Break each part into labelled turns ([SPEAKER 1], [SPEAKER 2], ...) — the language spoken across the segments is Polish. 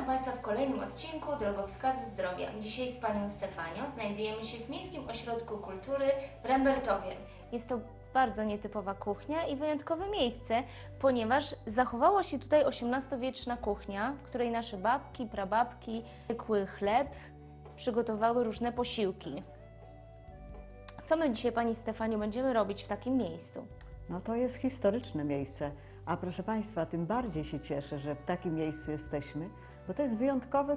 [SPEAKER 1] Witam Państwa w kolejnym odcinku Drogowskazy Zdrowia. Dzisiaj z Panią Stefanią znajdujemy się w Miejskim Ośrodku Kultury w Rembertowie. Jest to bardzo nietypowa kuchnia i wyjątkowe miejsce, ponieważ zachowała się tutaj XVIII-wieczna kuchnia, w której nasze babki, prababki piekły chleb, przygotowały różne posiłki. Co my dzisiaj Pani Stefaniu będziemy robić w takim miejscu?
[SPEAKER 2] No to jest historyczne miejsce. A proszę Państwa, tym bardziej się cieszę, że w takim miejscu jesteśmy, bo to jest wyjątkowy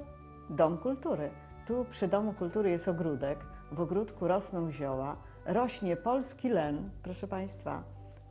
[SPEAKER 2] dom kultury. Tu przy Domu Kultury jest ogródek, w ogródku rosną zioła, rośnie polski len, proszę Państwa.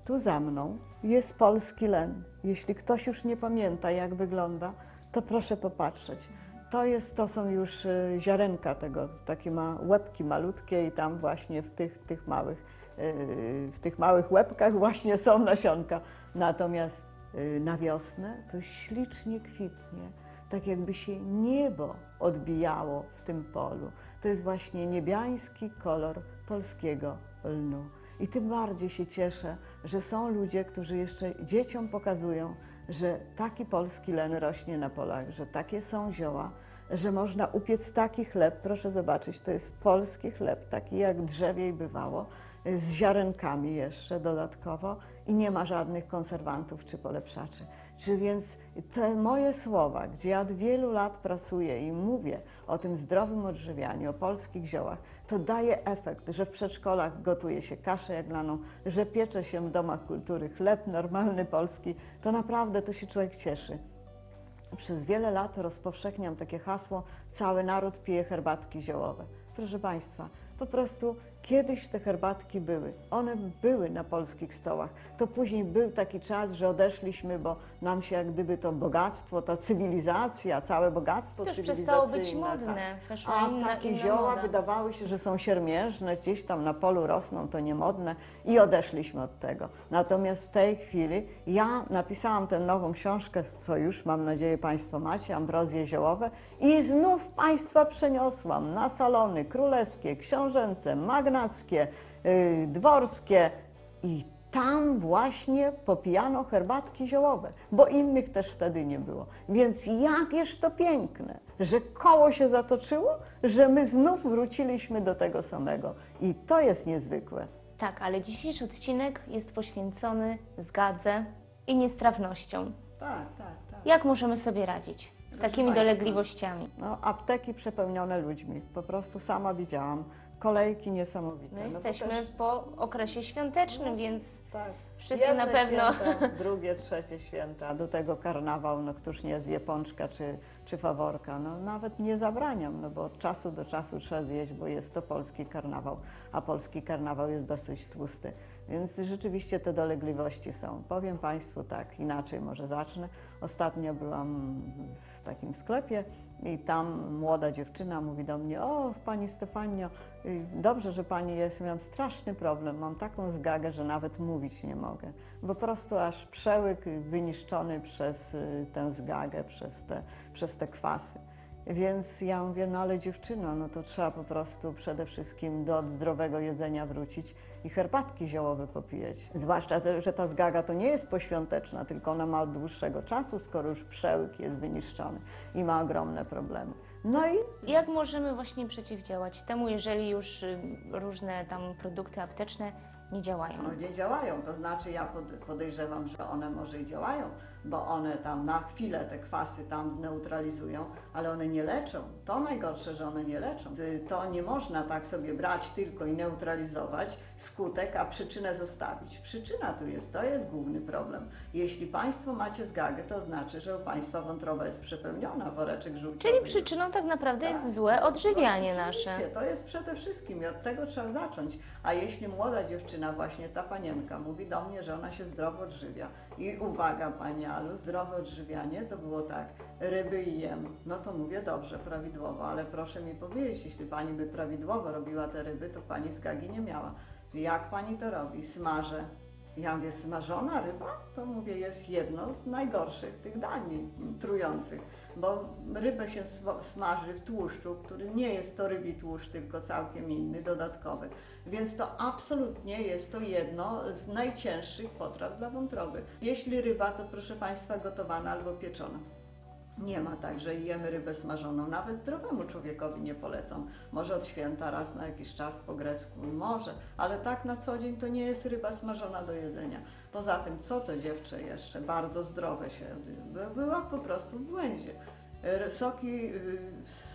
[SPEAKER 2] Tu za mną jest polski len. Jeśli ktoś już nie pamięta, jak wygląda, to proszę popatrzeć. To, jest, to są już y, ziarenka tego, takie ma łebki malutkie i tam właśnie w tych, tych małych y, w tych małych łebkach właśnie są nasionka. Natomiast y, na wiosnę to ślicznie kwitnie, tak jakby się niebo odbijało w tym polu. To jest właśnie niebiański kolor polskiego lnu. I tym bardziej się cieszę, że są ludzie, którzy jeszcze dzieciom pokazują, że taki polski len rośnie na polach, że takie są zioła, że można upiec taki chleb. Proszę zobaczyć, to jest polski chleb, taki jak drzewiej bywało, z ziarenkami jeszcze dodatkowo i nie ma żadnych konserwantów czy polepszaczy. Czy więc te moje słowa, gdzie ja od wielu lat pracuję i mówię o tym zdrowym odżywianiu, o polskich ziołach, to daje efekt, że w przedszkolach gotuje się kaszę jaglaną, że piecze się w domach kultury chleb normalny polski, to naprawdę to się człowiek cieszy. Przez wiele lat rozpowszechniam takie hasło: cały naród pije herbatki ziołowe. Proszę Państwa, po prostu kiedyś te herbatki były. One były na polskich stołach. To później był taki czas, że odeszliśmy, bo nam się jak gdyby to bogactwo, ta cywilizacja, całe bogactwo cywilizacyjne.
[SPEAKER 1] przestało być modne,
[SPEAKER 2] tak. A
[SPEAKER 1] inna-
[SPEAKER 2] takie
[SPEAKER 1] inna
[SPEAKER 2] zioła
[SPEAKER 1] moda.
[SPEAKER 2] wydawały się, że są siermiężne, gdzieś tam na polu rosną, to niemodne i odeszliśmy od tego. Natomiast w tej chwili ja napisałam tę nową książkę, co już mam nadzieję Państwo macie, Ambrozje Ziołowe i znów Państwa przeniosłam na salony królewskie, książęce, magnackie, yy, dworskie i tam właśnie popijano herbatki ziołowe, bo innych też wtedy nie było. Więc jakież to piękne, że koło się zatoczyło, że my znów wróciliśmy do tego samego. I to jest niezwykłe.
[SPEAKER 1] Tak, ale dzisiejszy odcinek jest poświęcony zgadze i niestrawnością.
[SPEAKER 2] Tak, tak, tak.
[SPEAKER 1] Jak możemy sobie radzić z takimi dolegliwościami?
[SPEAKER 2] No, apteki przepełnione ludźmi. Po prostu sama widziałam. Kolejki niesamowite.
[SPEAKER 1] No
[SPEAKER 2] bo
[SPEAKER 1] jesteśmy
[SPEAKER 2] też-
[SPEAKER 1] po okresie świątecznym, więc
[SPEAKER 2] Tak.
[SPEAKER 1] wszyscy
[SPEAKER 2] Jedne
[SPEAKER 1] na pewno...
[SPEAKER 2] Święta, drugie, trzecie święta, do tego karnawał, no któż nie zje pączka czy, czy faworka. No nawet nie zabraniam, no bo od czasu do czasu trzeba zjeść, bo jest to polski karnawał, a polski karnawał jest dosyć tłusty. Więc rzeczywiście te dolegliwości są. Powiem Państwu tak, inaczej może zacznę. Ostatnio byłam w takim sklepie i tam młoda dziewczyna mówi do mnie, o Pani Stefanio, y, dobrze, że Pani jest, miałam straszny problem, mam taką zgagę, że nawet mówić nie mogę. Po prostu aż przełyk wyniszczony przez y, tę zgagę, przez te, przez te kwasy. Więc ja mówię, no ale dziewczyno, no to trzeba po prostu przede wszystkim do zdrowego jedzenia wrócić i herbatki ziołowe popijać. Zwłaszcza, że ta zgaga to nie jest poświąteczna, tylko ona ma od dłuższego czasu, skoro już przełyk jest wyniszczony i ma ogromne problemy. No i
[SPEAKER 1] Jak możemy właśnie przeciwdziałać temu, jeżeli już y, różne tam produkty apteczne nie działają?
[SPEAKER 2] No nie działają, to znaczy ja pod- podejrzewam, że one może i działają, bo one tam na chwilę te kwasy tam zneutralizują, ale one nie leczą. To najgorsze, że one nie leczą. Y, To nie można tak sobie brać tylko i neutralizować skutek, a przyczynę zostawić. Przyczyna tu jest, to jest główny problem. Jeśli Państwo macie zgagę, to znaczy, że u Państwa wątroba jest przepełniona, woreczek żółciowy.
[SPEAKER 1] Czyli przyczyną tak naprawdę
[SPEAKER 2] Tak.
[SPEAKER 1] jest złe odżywianie
[SPEAKER 2] No,
[SPEAKER 1] nasze.
[SPEAKER 2] To jest przede wszystkim i od tego trzeba zacząć. A jeśli młoda dziewczyna, właśnie ta panienka, mówi do mnie, że ona się zdrowo odżywia i uwaga Pani Alu, zdrowe odżywianie to było tak, ryby jem, no to mówię dobrze, prawidłowo, ale proszę mi powiedzieć, jeśli Pani by prawidłowo robiła te ryby, to Pani zgagi nie miała. Jak Pani to robi? Smażę. Ja mówię, smażona ryba? To mówię, jest jedno z najgorszych tych dań trujących, bo rybę się smaży w tłuszczu, który nie jest to rybi tłuszcz, tylko całkiem inny, dodatkowy. Więc to absolutnie jest to jedno z najcięższych potraw dla wątroby. Jeśli ryba, to proszę Państwa gotowana albo pieczona. Nie ma tak, że jemy rybę smażoną. Nawet zdrowemu człowiekowi nie polecą. Może od święta raz na jakiś czas po grecku, może, ale tak na co dzień to nie jest ryba smażona do jedzenia. Poza tym, co to dziewczę jeszcze? Bardzo zdrowe się. by- Była po prostu w błędzie. Soki, y,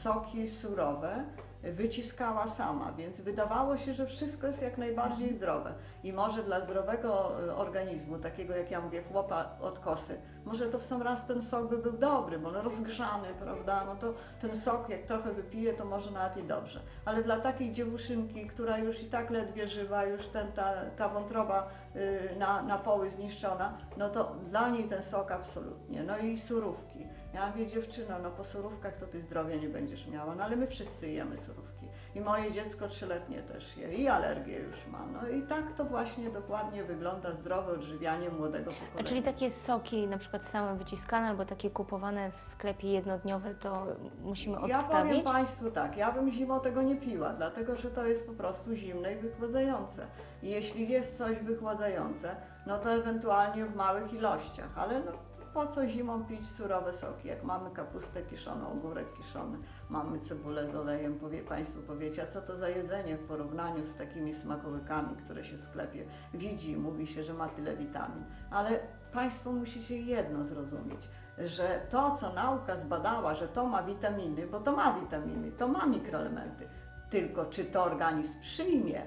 [SPEAKER 2] soki surowe wyciskała sama, więc wydawało się, że wszystko jest jak najbardziej zdrowe. I może dla zdrowego y, organizmu, takiego jak ja mówię, chłopa od kosy, może to w sam raz ten sok by był dobry, bo on rozgrzany, prawda, no to ten sok jak trochę wypije, to może nawet i dobrze. Ale dla takiej dziewuszynki, która już i tak ledwie żywa, już ten, ta, ta wątroba y, na, na poły zniszczona, no to dla niej ten sok absolutnie. No i surówki. Ja mówię, dziewczyno, no po surówkach to ty zdrowia nie będziesz miała, no ale my wszyscy jemy surówki. I moje dziecko trzyletnie też je i alergię już ma. No i tak to właśnie dokładnie wygląda zdrowe odżywianie młodego
[SPEAKER 1] A
[SPEAKER 2] pokolenia.
[SPEAKER 1] czyli takie soki, na przykład same wyciskane albo takie kupowane w sklepie jednodniowe, to musimy
[SPEAKER 2] Ja powiem
[SPEAKER 1] odstawić?
[SPEAKER 2] Państwu tak, ja bym zimą tego nie piła, dlatego że to jest po prostu zimne i wychładzające. I jeśli jest coś wychładzające, no to ewentualnie w małych ilościach, ale no, po co zimą pić surowe soki, jak mamy kapustę kiszoną, ogórek kiszony, mamy cebulę z olejem, powie, Państwo powiecie, a co to za jedzenie w porównaniu z takimi smakołykami, które się w sklepie widzi i mówi się, że ma tyle witamin. Ale Państwo musicie jedno zrozumieć, że to, co nauka zbadała, że to ma witaminy, bo to ma witaminy, to ma mikroelementy, tylko czy to organizm przyjmie,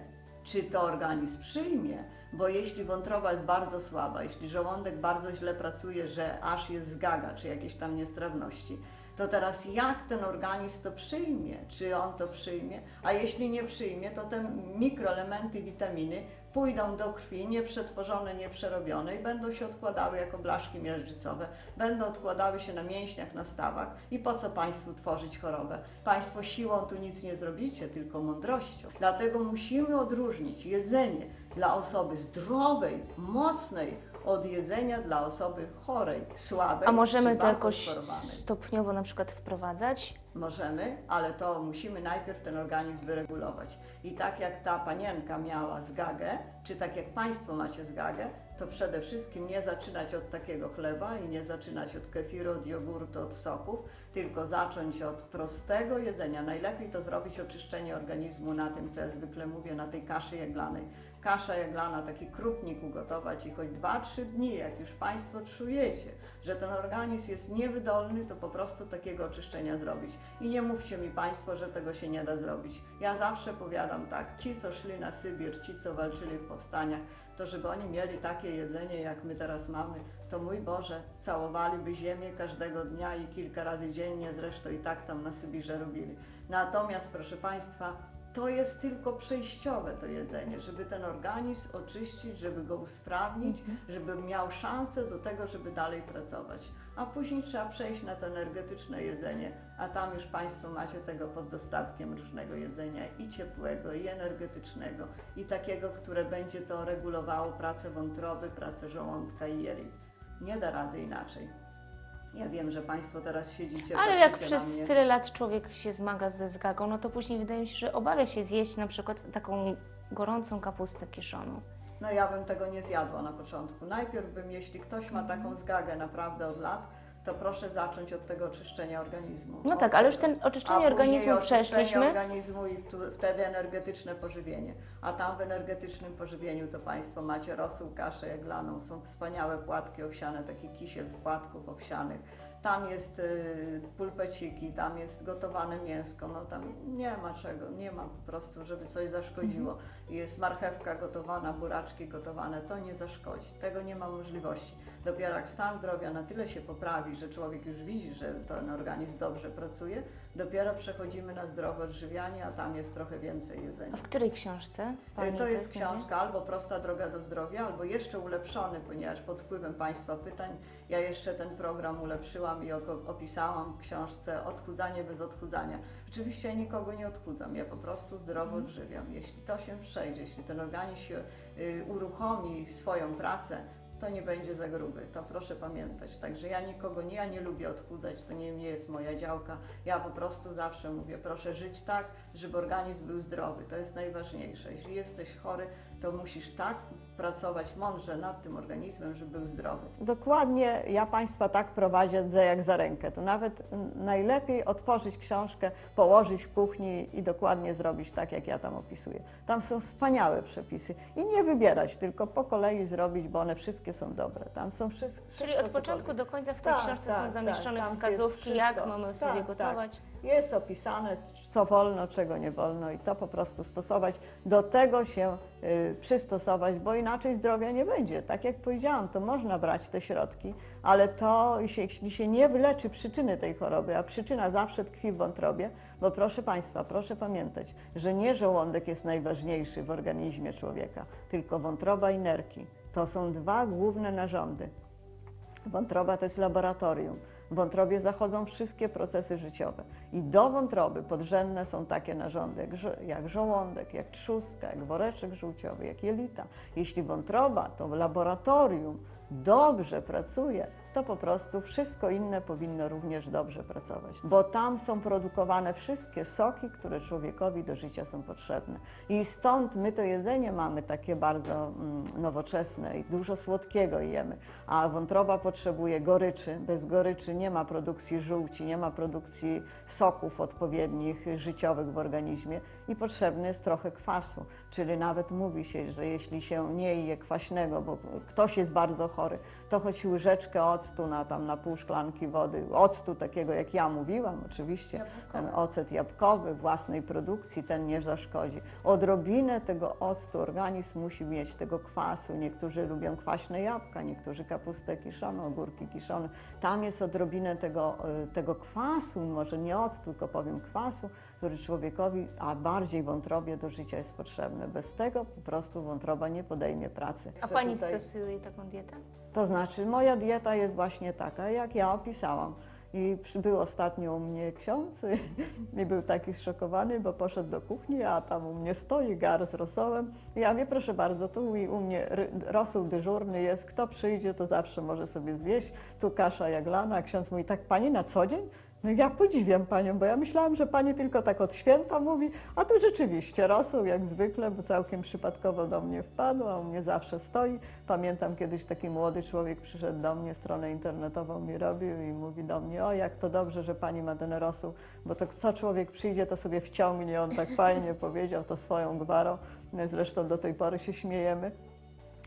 [SPEAKER 2] czy to organizm przyjmie, bo jeśli wątroba jest bardzo słaba, jeśli żołądek bardzo źle pracuje, że aż jest zgaga, czy jakieś tam niestrawności, to teraz jak ten organizm to przyjmie? Czy on to przyjmie? A jeśli nie przyjmie, to te mikroelementy, witaminy pójdą do krwi nieprzetworzone, nieprzerobione i będą się odkładały jako blaszki miażdżycowe, będą odkładały się na mięśniach, na stawach. I po co Państwu tworzyć chorobę? Państwo siłą tu nic nie zrobicie, tylko mądrością. Dlatego musimy odróżnić jedzenie dla osoby zdrowej, mocnej, od jedzenia dla osoby chorej, słabej.
[SPEAKER 1] A możemy to jakoś
[SPEAKER 2] schorowanej.
[SPEAKER 1] stopniowo na przykład wprowadzać?
[SPEAKER 2] Możemy, ale to musimy najpierw ten organizm wyregulować. I tak jak ta panienka miała zgagę, czy tak jak Państwo macie zgagę, to przede wszystkim nie zaczynać od takiego chleba i nie zaczynać od kefiru, od jogurtu, od soków, tylko zacząć od prostego jedzenia. Najlepiej to zrobić oczyszczenie organizmu na tym, co ja zwykle mówię, na tej kaszy jaglanej. Kasza jaglana, taki krupnik ugotować i choć 2-3 dni, jak już Państwo czujecie, że ten organizm jest niewydolny, to po prostu takiego oczyszczenia zrobić. I nie mówcie mi Państwo, że tego się nie da zrobić. Ja zawsze powiadam tak, ci co szli na Sybir, ci co walczyli w powstaniach, to żeby oni mieli takie jedzenie, jak my teraz mamy, to mój Boże, całowaliby ziemię każdego dnia i kilka razy dziennie, zresztą i tak tam na Sybirze robili. Natomiast, proszę Państwa, to jest tylko przejściowe to jedzenie, żeby ten organizm oczyścić, żeby go usprawnić, żeby miał szansę do tego, żeby dalej pracować. A później trzeba przejść na to energetyczne jedzenie, a tam już Państwo macie tego pod dostatkiem różnego jedzenia i ciepłego, i energetycznego, i takiego, które będzie to regulowało pracę wątroby, pracę żołądka i jelit. Nie da rady inaczej. Ja wiem, że Państwo teraz siedzicie,
[SPEAKER 1] Ale jak przez tyle lat człowiek się zmaga ze zgagą, no to później wydaje mi się, że obawia się zjeść na przykład taką gorącą kapustę kiszoną.
[SPEAKER 2] No ja bym tego nie zjadła na początku. Najpierw bym, jeśli ktoś ma taką zgagę naprawdę od lat, to proszę zacząć od tego oczyszczenia organizmu.
[SPEAKER 1] No tak, ale już ten oczyszczenie organizmu
[SPEAKER 2] oczyszczenie
[SPEAKER 1] przeszliśmy.
[SPEAKER 2] organizmu i tu, wtedy energetyczne pożywienie. A tam w energetycznym pożywieniu to Państwo macie rosół, kaszę jaglaną, są wspaniałe płatki owsiane, taki kisiel z płatków owsianych. Tam jest y, pulpeciki, tam jest gotowane mięsko, no tam nie ma czego, nie ma po prostu, żeby coś zaszkodziło. Jest marchewka gotowana, buraczki gotowane, to nie zaszkodzi, tego nie ma możliwości. Dopiero jak stan zdrowia na tyle się poprawi, że człowiek już widzi, że ten organizm dobrze pracuje, dopiero przechodzimy na zdrowe odżywianie, a tam jest trochę więcej jedzenia.
[SPEAKER 1] A w której książce? Pani
[SPEAKER 2] To jest
[SPEAKER 1] znajdzie?
[SPEAKER 2] książka albo Prosta droga do zdrowia, albo jeszcze ulepszony, ponieważ pod wpływem Państwa pytań ja jeszcze ten program ulepszyłam i opisałam w książce Odchudzanie bez odchudzania. Oczywiście ja nikogo nie odchudzam, ja po prostu zdrowo odżywiam. Jeśli to się przejdzie, jeśli ten organizm się y, uruchomi swoją pracę, to nie będzie za gruby. To proszę pamiętać. Także ja nikogo nie, ja nie lubię odchudzać, to nie, nie jest moja działka. Ja po prostu zawsze mówię, proszę żyć tak, żeby organizm był zdrowy. To jest najważniejsze. Jeśli jesteś chory, to musisz tak pracować mądrze nad tym organizmem, żeby był zdrowy. Dokładnie ja Państwa tak prowadzę jak za rękę. To nawet najlepiej otworzyć książkę, położyć w kuchni i dokładnie zrobić tak, jak ja tam opisuję. Tam są wspaniałe przepisy i nie wybierać, tylko po kolei zrobić, bo one wszystkie są dobre. Tam są wszystko.
[SPEAKER 1] Czyli od początku do końca w tej
[SPEAKER 2] Tak,
[SPEAKER 1] książce
[SPEAKER 2] tak,
[SPEAKER 1] są zamieszczone
[SPEAKER 2] tak, tam jest
[SPEAKER 1] wskazówki, jak mamy
[SPEAKER 2] Tak,
[SPEAKER 1] sobie
[SPEAKER 2] tak.
[SPEAKER 1] gotować.
[SPEAKER 2] Jest opisane, co wolno, czego nie wolno i to po prostu stosować, do tego się y, przystosować, bo inaczej zdrowia nie będzie. Tak jak powiedziałam, to można brać te środki, ale to, jeśli się nie wyleczy przyczyny tej choroby, a przyczyna zawsze tkwi w wątrobie, bo proszę Państwa, proszę pamiętać, że nie żołądek jest najważniejszy w organizmie człowieka, tylko wątroba i nerki. To są dwa główne narządy. Wątroba to jest laboratorium. W wątrobie zachodzą wszystkie procesy życiowe. I do wątroby podrzędne są takie narządy jak, żo- jak żołądek, jak trzustka, jak woreczek żółciowy, jak jelita. Jeśli wątroba to laboratorium dobrze pracuje, to po prostu wszystko inne powinno również dobrze pracować, bo tam są produkowane wszystkie soki, które człowiekowi do życia są potrzebne. I stąd my to jedzenie mamy takie bardzo mm, nowoczesne i dużo słodkiego jemy, a wątroba potrzebuje goryczy. Bez goryczy nie ma produkcji żółci, nie ma produkcji soków odpowiednich, życiowych w organizmie i potrzebny jest trochę kwasu. Czyli nawet mówi się, że jeśli się nie je kwaśnego, bo ktoś jest bardzo chory, to choć łyżeczkę octu na, tam, na pół szklanki wody, octu takiego jak ja mówiłam oczywiście,
[SPEAKER 1] Jabłkowy.
[SPEAKER 2] ten ocet jabłkowy własnej produkcji, ten nie zaszkodzi. Odrobinę tego octu organizm musi mieć, tego kwasu. Niektórzy lubią kwaśne jabłka, niektórzy kapustę kiszoną, ogórki kiszone. Tam jest odrobinę tego, y, tego kwasu, może nie octu, tylko powiem kwasu, który człowiekowi, a bardziej wątrobie do życia jest potrzebny. Bez tego po prostu wątroba nie podejmie pracy.
[SPEAKER 1] A Pani
[SPEAKER 2] tutaj-
[SPEAKER 1] stosuje taką dietę?
[SPEAKER 2] to znaczy, moja dieta jest właśnie taka, jak ja opisałam. I był ostatnio u mnie ksiądz i był taki zszokowany, bo poszedł do kuchni, a tam u mnie stoi gar z rosołem. I ja mówię, proszę bardzo, tu u mnie rosół dyżurny jest, kto przyjdzie, to zawsze może sobie zjeść. Tu kasza jaglana, a ksiądz mówi, tak pani na co dzień? No ja podziwiam panią, bo ja myślałam, że pani tylko tak od święta mówi, a tu rzeczywiście rosół jak zwykle, bo całkiem przypadkowo do mnie wpadł, a u mnie zawsze stoi. Pamiętam kiedyś taki młody człowiek przyszedł do mnie, stronę internetową mi robił i mówi do mnie, o jak to dobrze, że pani ma ten rosół, bo to co człowiek przyjdzie, to sobie wciągnie, on tak fajnie powiedział to swoją gwarą, zresztą do tej pory się śmiejemy.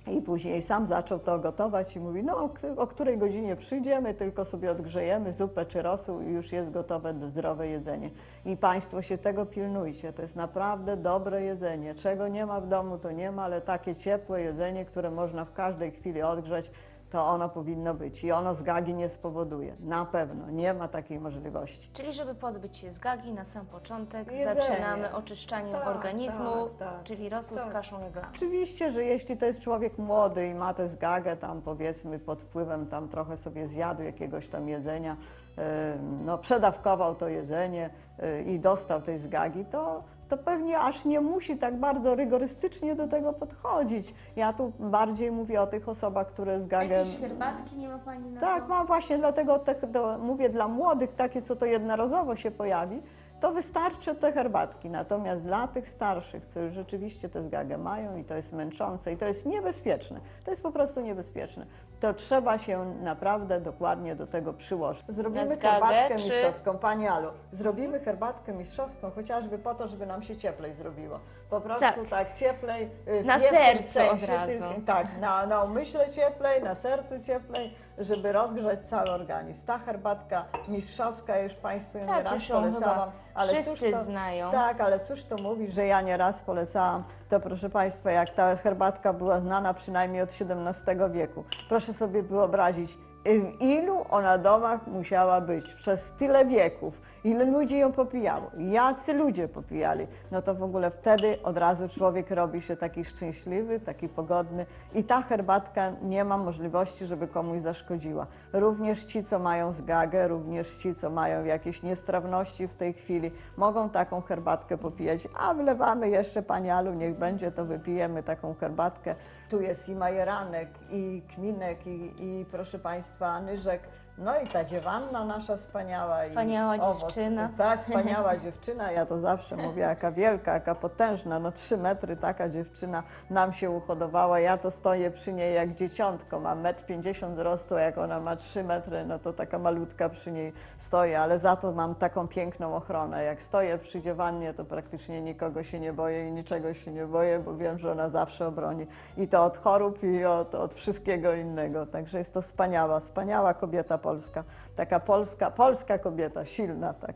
[SPEAKER 2] I później sam zaczął to gotować i mówi, no o, której godzinie przyjdziemy, tylko sobie odgrzejemy zupę czy rosół i już jest gotowe zdrowe jedzenie. I Państwo się tego pilnujcie, to jest naprawdę dobre jedzenie. Czego nie ma w domu, to nie ma, ale takie ciepłe jedzenie, które można w każdej chwili odgrzać, to ono powinno być i ono zgagi nie spowoduje. Na pewno, nie ma takiej możliwości.
[SPEAKER 1] Czyli żeby pozbyć się zgagi na sam początek,
[SPEAKER 2] Jedzenie.
[SPEAKER 1] zaczynamy oczyszczaniem
[SPEAKER 2] Tak,
[SPEAKER 1] organizmu,
[SPEAKER 2] tak, tak.
[SPEAKER 1] czyli rosół
[SPEAKER 2] Tak.
[SPEAKER 1] z kaszą jaglaną.
[SPEAKER 2] Oczywiście, że jeśli to jest człowiek młody i ma tę zgagę tam powiedzmy pod wpływem tam trochę sobie zjadł jakiegoś tam jedzenia, e, no przedawkował to jedzenie e, i dostał tej zgagi, to, to pewnie aż nie musi tak bardzo rygorystycznie do tego podchodzić. Ja tu bardziej mówię o tych osobach, które zgagę...
[SPEAKER 1] Jakieś herbatki nie ma Pani na
[SPEAKER 2] Tak,
[SPEAKER 1] to?
[SPEAKER 2] mam właśnie dlatego te, mówię dla młodych, takie co to jednorazowo się pojawi, to wystarczy te herbatki. Natomiast dla tych starszych, którzy rzeczywiście tę zgagę mają i to jest męczące i to jest niebezpieczne, to jest po prostu niebezpieczne, to trzeba się naprawdę dokładnie do tego przyłożyć. Zrobimy herbatkę
[SPEAKER 1] czy-
[SPEAKER 2] mistrzowską, Pani Alu, zrobimy herbatkę mistrzowską chociażby po to, żeby nam się cieplej zrobiło. Po prostu
[SPEAKER 1] Tak.
[SPEAKER 2] tak, cieplej. y,
[SPEAKER 1] Na sercu
[SPEAKER 2] sensie,
[SPEAKER 1] razu.
[SPEAKER 2] tylko- tak, na, na umyśle cieplej, na sercu cieplej, żeby rozgrzać cały organizm. Ta herbatka mistrzowska, już Państwu ją
[SPEAKER 1] Tak, ją
[SPEAKER 2] polecałam. cóż
[SPEAKER 1] wszyscy
[SPEAKER 2] to,
[SPEAKER 1] znają.
[SPEAKER 2] Tak, ale cóż to mówi, że ja nieraz polecałam, to proszę Państwa, jak ta herbatka była znana przynajmniej od XVII wieku. Proszę sobie wyobrazić, w ilu ona domach musiała być? Przez tyle wieków, ile ludzi ją popijało, jacy ludzie popijali, no to w ogóle wtedy od razu człowiek robi się taki szczęśliwy, taki pogodny. I ta herbatka nie ma możliwości, żeby komuś zaszkodziła. Również ci, co mają zgagę, również ci, co mają jakieś niestrawności w tej chwili, mogą taką herbatkę popijać, a wlewamy jeszcze, Pani Alu, niech będzie, to wypijemy taką herbatkę. Tu jest i majeranek, i kminek, i, i proszę Państwa, nyżek, No i ta dziewanna nasza wspaniała.
[SPEAKER 1] Wspaniała
[SPEAKER 2] i owoc,
[SPEAKER 1] dziewczyna.
[SPEAKER 2] Ta wspaniała dziewczyna, ja to zawsze mówię, jaka wielka, jaka potężna, no trzy metry taka dziewczyna nam się uhodowała. Ja to stoję przy niej jak dzieciątko, mam metr 50 wzrostu, a jak ona ma trzy metry, no to taka malutka przy niej stoję, ale za to mam taką piękną ochronę. Jak stoję przy dziewannie, to praktycznie nikogo się nie boję i niczego się nie boję, bo wiem, że ona zawsze obroni. I to od chorób i od, od wszystkiego innego. Także jest to wspaniała, wspaniała kobieta polska. Taka polska, polska kobieta, silna tak.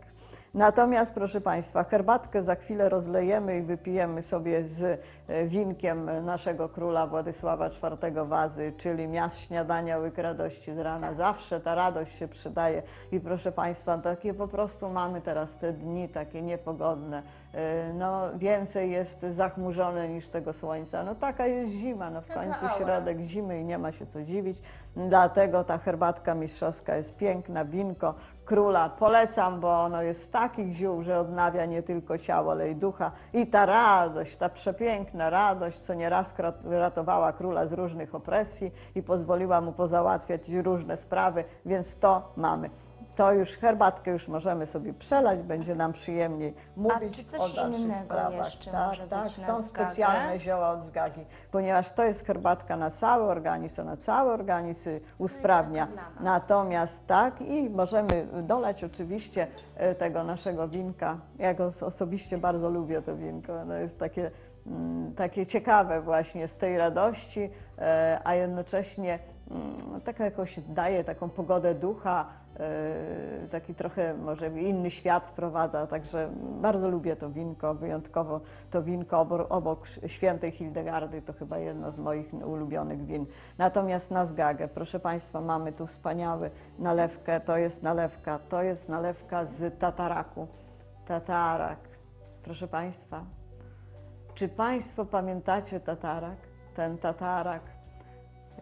[SPEAKER 2] Natomiast, proszę Państwa, herbatkę za chwilę rozlejemy i wypijemy sobie z e, winkiem naszego króla Władysława IV Wazy, czyli miast śniadania, łyk radości z rana. Zawsze ta radość się przydaje i proszę Państwa, takie po prostu mamy teraz te dni takie niepogodne. E, No, więcej jest zachmurzone niż tego słońca. No taka jest zima, no w
[SPEAKER 1] Taka
[SPEAKER 2] końcu
[SPEAKER 1] aura.
[SPEAKER 2] środek zimy i nie ma się co dziwić. Dlatego ta herbatka mistrzowska jest piękna, winko króla polecam, bo ono jest z takich ziół, że odnawia nie tylko ciało, ale i ducha. I ta radość, ta przepiękna radość, co nieraz ratowała króla z różnych opresji i pozwoliła mu pozałatwiać różne sprawy, więc to mamy. To już herbatkę już możemy sobie przelać, będzie nam przyjemniej mówić
[SPEAKER 1] czy coś
[SPEAKER 2] o dalszych sprawach. tak, tak, są specjalne zioła od zgagi, ponieważ to jest herbatka na cały organizm, ona cały organizm usprawnia. Natomiast tak i możemy dolać oczywiście e, tego naszego winka. Ja go os- osobiście bardzo lubię to winko. Ono jest takie, mm, takie ciekawe właśnie z tej radości, e, a jednocześnie mm, taka jakoś daje taką pogodę ducha, taki trochę może inny świat wprowadza, także bardzo lubię to winko, wyjątkowo to winko obok, obok świętej Hildegardy, to chyba jedno z moich ulubionych win. Natomiast na zgagę, proszę Państwa, mamy tu wspaniały nalewkę, to jest nalewka, to jest nalewka z tataraku. Tatarak, proszę Państwa, czy Państwo pamiętacie tatarak? Ten tatarak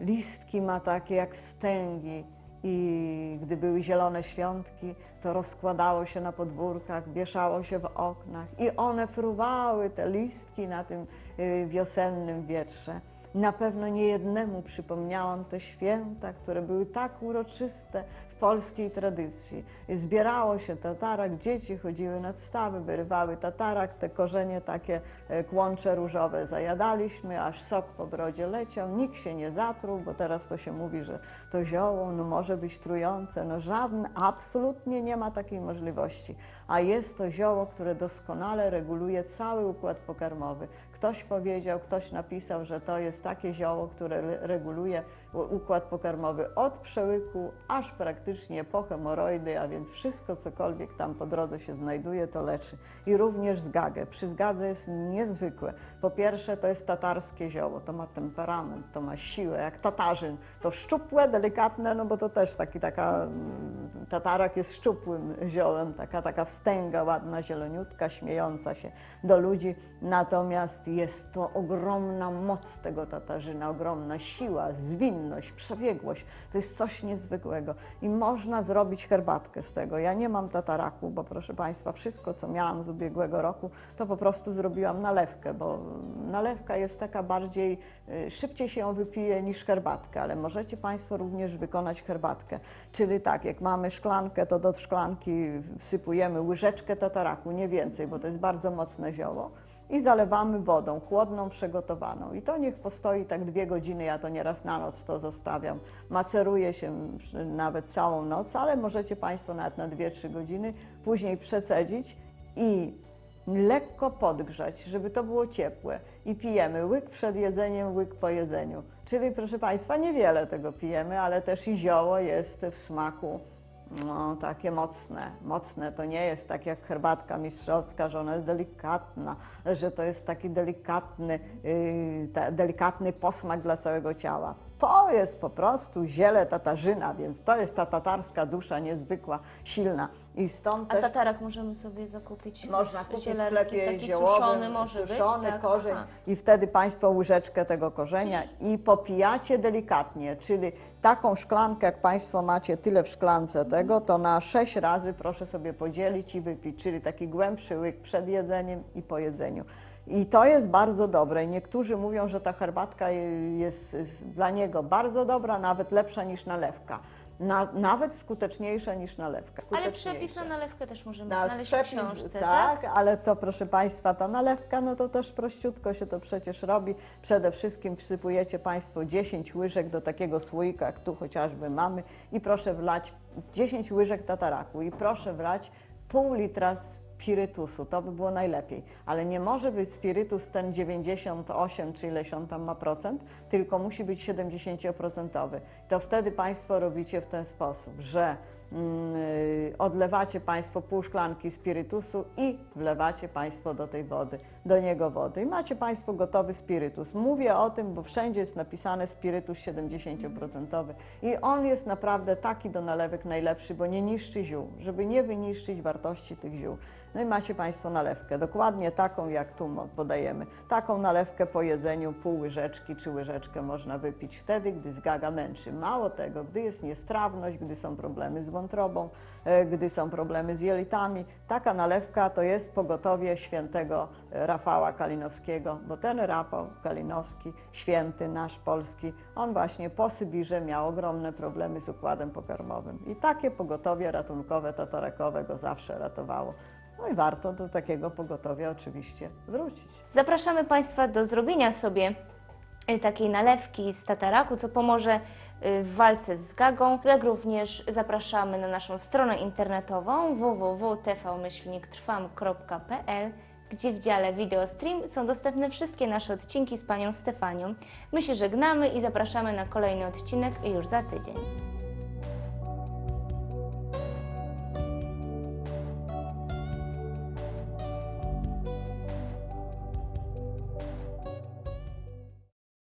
[SPEAKER 2] Listki ma takie jak wstęgi i gdy były zielone świątki, to rozkładało się na podwórkach, wieszało się w oknach i one fruwały, te listki na tym y, wiosennym wietrze. Na pewno niejednemu przypomniałam te święta, które były tak uroczyste polskiej tradycji. Zbierało się tatarak, dzieci chodziły nad stawy, wyrywały tatarak, te korzenie takie e, kłącze różowe zajadaliśmy, aż sok po brodzie leciał, nikt się nie zatruł, bo teraz to się mówi, że to zioło no, może być trujące. No żadne, absolutnie nie ma takiej możliwości. A jest to zioło, które doskonale reguluje cały układ pokarmowy. Ktoś powiedział, ktoś napisał, że to jest takie zioło, które re- reguluje układ pokarmowy od przełyku aż praktycznie po hemoroidy, a więc wszystko, cokolwiek tam po drodze się znajduje, to leczy. I również zgagę. Przy zgadze jest niezwykłe. Po pierwsze, to jest tatarskie zioło, to ma temperament, to ma siłę, jak tatarzyn. To szczupłe, delikatne, no bo to też taki, taka, mm, tatarak jest szczupłym ziołem, taka, taka wstęga ładna, zieloniutka, śmiejąca się do ludzi. Natomiast jest to ogromna moc tego tatarzyna, ogromna siła, zwinność, przebiegłość. To jest coś niezwykłego i można zrobić herbatkę z tego. Ja nie mam tataraku, bo proszę Państwa, wszystko co miałam z ubiegłego roku, to po prostu zrobiłam nalewkę, bo nalewka jest taka bardziej, y, szybciej się ją wypije niż herbatkę, ale możecie Państwo również wykonać herbatkę. Czyli tak, jak mamy szklankę, to do szklanki wsypujemy łyżeczkę tataraku, nie więcej, bo to jest bardzo mocne zioło i zalewamy wodą chłodną, przygotowaną. I to niech postoi tak dwie godziny, ja to nieraz na noc to zostawiam. Maceruje się nawet całą noc, ale możecie Państwo nawet na dwie, trzy godziny później przecedzić i lekko podgrzać, żeby to było ciepłe. I pijemy łyk przed jedzeniem, łyk po jedzeniu. Czyli proszę Państwa, niewiele tego pijemy, ale też i zioło jest w smaku no, takie mocne. Mocne to nie jest tak jak herbatka mistrzowska, że ona jest delikatna, że to jest taki delikatny, yy, delikatny posmak dla całego ciała. To jest po prostu ziele tatarzyna, więc to jest ta tatarska dusza niezwykła, silna. I stąd
[SPEAKER 1] A
[SPEAKER 2] też
[SPEAKER 1] tatarak możemy sobie zakupić
[SPEAKER 2] można
[SPEAKER 1] w
[SPEAKER 2] kupić w sklepie
[SPEAKER 1] taki
[SPEAKER 2] ziołowym,
[SPEAKER 1] suszony może
[SPEAKER 2] suszony
[SPEAKER 1] być, tak?
[SPEAKER 2] korzeń
[SPEAKER 1] Aha.
[SPEAKER 2] i wtedy Państwo łyżeczkę tego korzenia i popijacie delikatnie, czyli taką szklankę, jak Państwo macie tyle w szklance tego, to na sześć razy proszę sobie podzielić i wypić, czyli taki głębszy łyk przed jedzeniem i po jedzeniu. I to jest bardzo dobre. Niektórzy mówią, że ta herbatka jest dla niego bardzo dobra, nawet lepsza niż nalewka. na, nawet skuteczniejsza niż nalewka.
[SPEAKER 1] Ale przepis na nalewkę też możemy
[SPEAKER 2] Na
[SPEAKER 1] znaleźć
[SPEAKER 2] przepis,
[SPEAKER 1] w książce,
[SPEAKER 2] tak, ale to proszę Państwa, ta nalewka, no to też prościutko się to przecież robi. Przede wszystkim wsypujecie Państwo 10 łyżek do takiego słoika, jak tu chociażby mamy i proszę wlać 10 łyżek tataraku i proszę wlać pół litra spirytusu, to by było najlepiej. Ale nie może być spirytus ten 98, czy ileś on tam ma procent, tylko musi być 70%. To wtedy Państwo robicie w ten sposób, że mm, odlewacie Państwo pół szklanki spirytusu i wlewacie Państwo do tej wody, do niego wody. I macie Państwo gotowy spirytus. Mówię o tym, bo wszędzie jest napisane spirytus 70% i on jest naprawdę taki do nalewek najlepszy, bo nie niszczy ziół, żeby nie wyniszczyć wartości tych ziół. No i macie Państwo nalewkę, dokładnie taką jak tu podajemy. Taką nalewkę po jedzeniu, pół łyżeczki czy łyżeczkę można wypić wtedy, gdy zgaga męczy. Mało tego, gdy jest niestrawność, gdy są problemy z wątrobą, e, gdy są problemy z jelitami. Taka nalewka to jest pogotowie świętego e, Rafała Kalinowskiego, bo ten Rafał Kalinowski, święty nasz polski, on właśnie po Sybirze miał ogromne problemy z układem pokarmowym. I takie pogotowie ratunkowe tatarakowe go zawsze ratowało. No i warto do takiego pogotowia oczywiście wrócić.
[SPEAKER 1] Zapraszamy Państwa do zrobienia sobie y, takiej nalewki z tataraku, co pomoże y, w walce z gagą. Jak również zapraszamy na naszą stronę internetową www.tvmyślniktrwam.pl gdzie w dziale Video Stream są dostępne wszystkie nasze odcinki z Panią Stefanią. My się żegnamy i zapraszamy na kolejny odcinek już za tydzień.